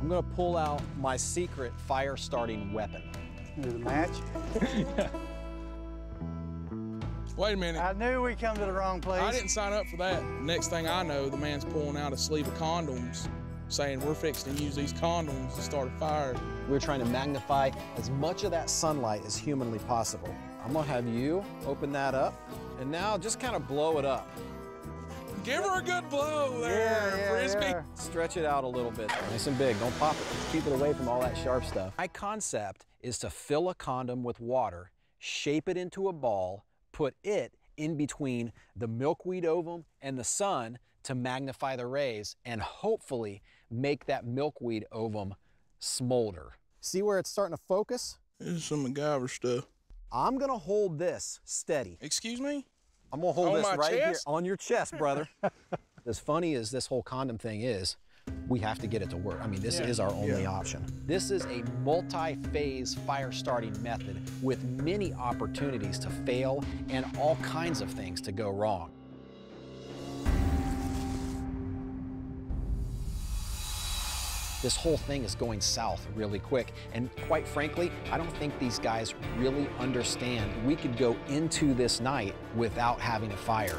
I'm gonna pull out my secret fire starting weapon. There's a match. Wait a minute. I knew we come to the wrong place. I didn't sign up for that. Next thing I know, the man's pulling out a sleeve of condoms, saying we're fixing to use these condoms to start a fire. We're trying to magnify as much of that sunlight as humanly possible. I'm gonna have you open that up, and now just kind of blow it up. Give her a good blow there, Yeah, yeah, Frisbee. yeah. Stretch it out a little bit. Nice and big, don't pop it. Just keep it away from all that sharp stuff. My concept is to fill a condom with water, shape it into a ball, put it in between the milkweed ovum and the sun to magnify the rays and hopefully make that milkweed ovum smolder. See where it's starting to focus? This is some MacGyver stuff. I'm gonna hold this steady. Excuse me? I'm gonna hold On this right here on your chest, brother. as funny as this whole condom thing is, we have to get it to work. I mean, this Yeah. is our only option. This is a multi-phase fire starting method with many opportunities to fail and all kinds of things to go wrong. This whole thing is going south really quick. And quite frankly, I don't think these guys really understand we could go into this night without having a fire.